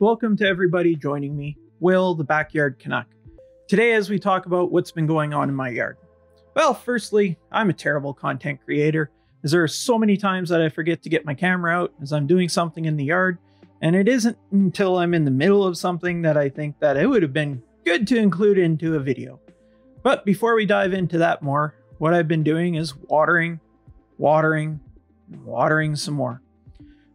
Welcome to everybody joining me, Will, the Backyard Canuck. Today, as we talk about what's been going on in my yard. Well, firstly, I'm a terrible content creator, as there are so many times that I forget to get my camera out as I'm doing something in the yard, and it isn't until I'm in the middle of something that I think that it would have been good to include into a video. But before we dive into that more, what I've been doing is watering, watering, watering some more.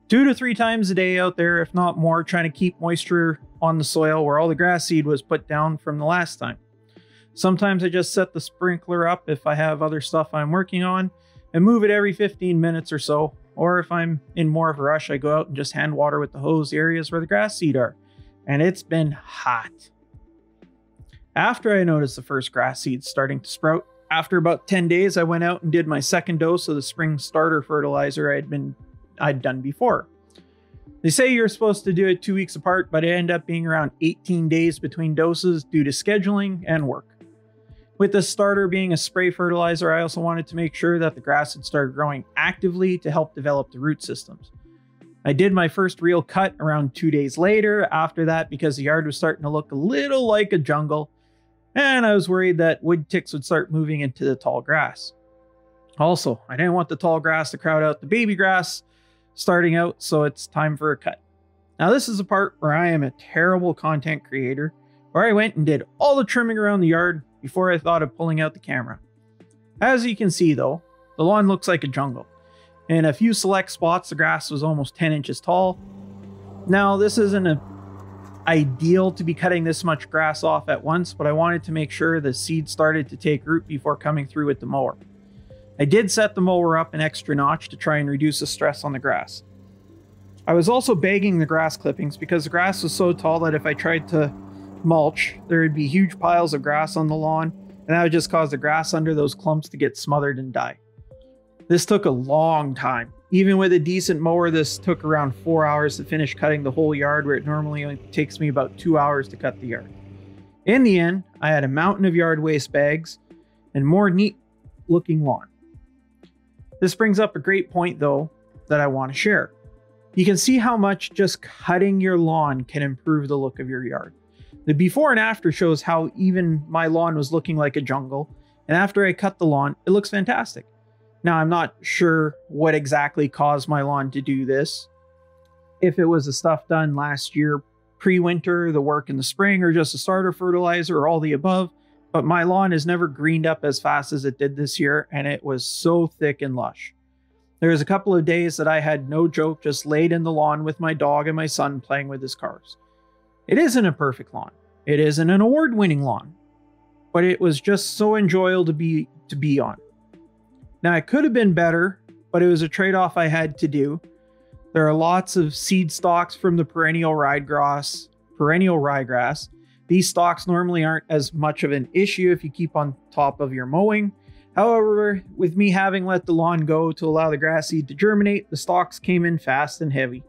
Two to three times a day out there, if not more, trying to keep moisture on the soil where all the grass seed was put down from the last time. Sometimes I just set the sprinkler up if I have other stuff I'm working on and move it every 15 minutes or so. Or if I'm in more of a rush, I go out and just hand water with the hose the areas where the grass seed are. And it's been hot. After I noticed the first grass seeds starting to sprout, after about 10 days, I went out and did my second dose of the spring starter fertilizer I had been I'd done before. They say you're supposed to do it two weeks apart, but it ended up being around 18 days between doses due to scheduling and work. With the starter being a spray fertilizer, I also wanted to make sure that the grass had started growing actively to help develop the root systems. I did my first real cut around two days later after that because the yard was starting to look a little like a jungle, and I was worried that wood ticks would start moving into the tall grass. Also, I didn't want the tall grass to crowd out the baby grass starting out, so it's time for a cut. Now, this is the part where I am a terrible content creator, where I went and did all the trimming around the yard before I thought of pulling out the camera. As you can see, though, the lawn looks like a jungle. In a few select spots, the grass was almost 10 inches tall. Now, this isn't a ideal to be cutting this much grass off at once, but I wanted to make sure the seed started to take root before coming through with the mower. I did set the mower up an extra notch to try and reduce the stress on the grass. I was also bagging the grass clippings because the grass was so tall that if I tried to mulch, there would be huge piles of grass on the lawn, and that would just cause the grass under those clumps to get smothered and die. This took a long time. Even with a decent mower, this took around four hours to finish cutting the whole yard, where it normally only takes me about two hours to cut the yard. In the end, I had a mountain of yard waste bags and more neat looking lawn. This brings up a great point, though, that I want to share. You can see how much just cutting your lawn can improve the look of your yard. The before and after shows how even my lawn was looking like a jungle, and after I cut the lawn, it looks fantastic. Now, I'm not sure what exactly caused my lawn to do this. If it was the stuff done last year pre winter, the work in the spring, or just a starter fertilizer, or all the above, but my lawn has never greened up as fast as it did this year, and it was so thick and lush. There was a couple of days that I had no joke just laid in the lawn with my dog and my son playing with his cars. It isn't a perfect lawn. It isn't an award-winning lawn, but it was just so enjoyable to be to be on. Now it could have been better, but it was a trade-off I had to do. There are lots of seed stalks from the perennial ryegrass, perennial ryegrass, these stalks normally aren't as much of an issue if you keep on top of your mowing. However, with me having let the lawn go to allow the grass seed to germinate, the stalks came in fast and heavy.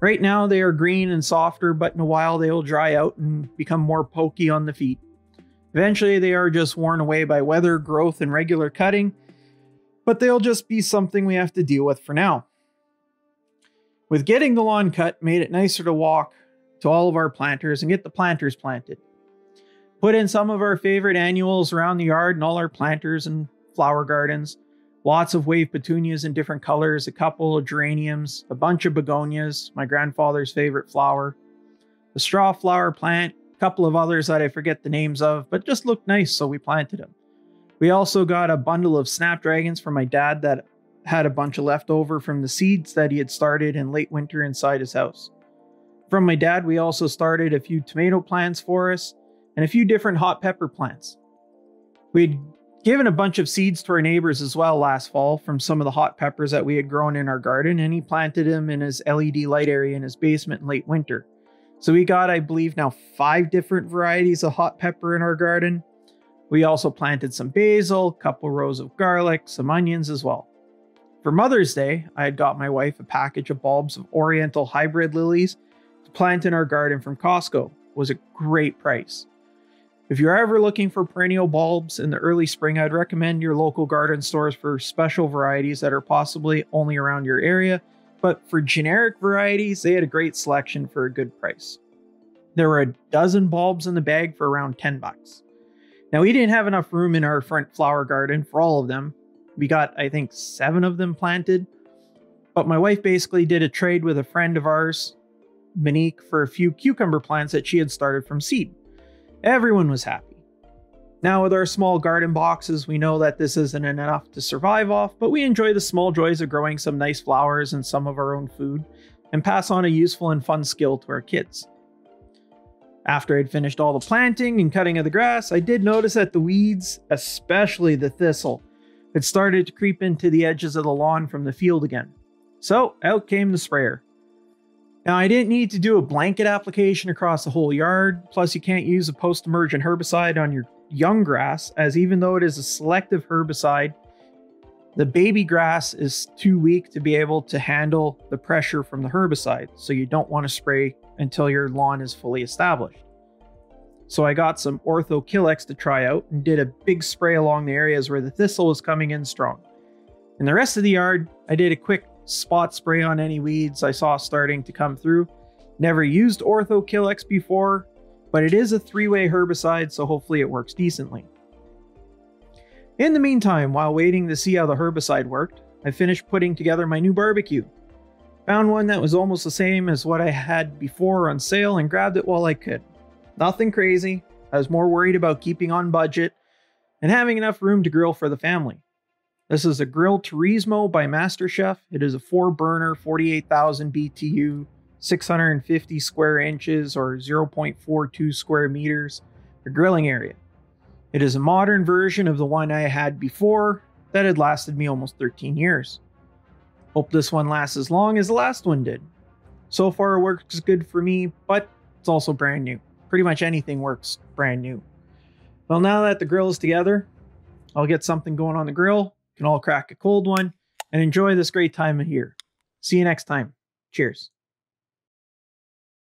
Right now they are green and softer, but in a while they will dry out and become more pokey on the feet. Eventually they are just worn away by weather, growth, and regular cutting, but they'll just be something we have to deal with for now. With getting the lawn cut made it nicer to walk to all of our planters and get the planters planted. Put in some of our favorite annuals around the yard and all our planters and flower gardens. Lots of wave petunias in different colors, a couple of geraniums, a bunch of begonias, my grandfather's favorite flower, a straw flower plant, a couple of others that I forget the names of, but just looked nice, so we planted them. We also got a bundle of snapdragons from my dad that had a bunch of leftover from the seeds that he had started in late winter inside his house. From my dad, we also started a few tomato plants for us and a few different hot pepper plants. We'd given a bunch of seeds to our neighbors as well last fall from some of the hot peppers that we had grown in our garden, and he planted them in his LED light area in his basement in late winter. So we got, I believe, now five different varieties of hot pepper in our garden. We also planted some basil, a couple rows of garlic, some onions as well. For Mother's Day, I had got my wife a package of bulbs of Oriental hybrid lilies plant in our garden from Costco was a great price. If you're ever looking for perennial bulbs in the early spring, I'd recommend your local garden stores for special varieties that are possibly only around your area, but for generic varieties, they had a great selection for a good price. There were a dozen bulbs in the bag for around 10 bucks. Now, we didn't have enough room in our front flower garden for all of them. We got, I think, seven of them planted. But my wife basically did a trade with a friend of ours, Monique, for a few cucumber plants that she had started from seed. Everyone was happy. Now, with our small garden boxes, we know that this isn't enough to survive off, but we enjoy the small joys of growing some nice flowers and some of our own food, and pass on a useful and fun skill to our kids. After I'd finished all the planting and cutting of the grass, I did notice that the weeds, especially the thistle, had started to creep into the edges of the lawn from the field again. So out came the sprayer. Now, I didn't need to do a blanket application across the whole yard, plus, you can't use a post emergent herbicide on your young grass, as even though it is a selective herbicide, the baby grass is too weak to be able to handle the pressure from the herbicide, so you don't want to spray until your lawn is fully established. So I got some Ortho Killex to try out and did a big spray along the areas where the thistle was coming in strong. In the rest of the yard, I did a quick spot spray on any weeds I saw starting to come through. Never used Ortho Killex before, but it is a three-way herbicide, so hopefully it works decently. In the meantime, while waiting to see how the herbicide worked, I finished putting together my new barbecue. Found one that was almost the same as what I had before on sale and grabbed it while I could. Nothing crazy. I was more worried about keeping on budget and having enough room to grill for the family. This is a Grill Turismo by MasterChef. It is a four burner, 48,000 BTU, 650 square inches or 0.42 square meters for grilling area. It is a modern version of the one I had before that had lasted me almost 13 years. Hope this one lasts as long as the last one did. So far, it works good for me, but it's also brand new. Pretty much anything works brand new. Well, now that the grill is together, I'll get something going on the grill, can all crack a cold one, and enjoy this great time year. See you next time. Cheers.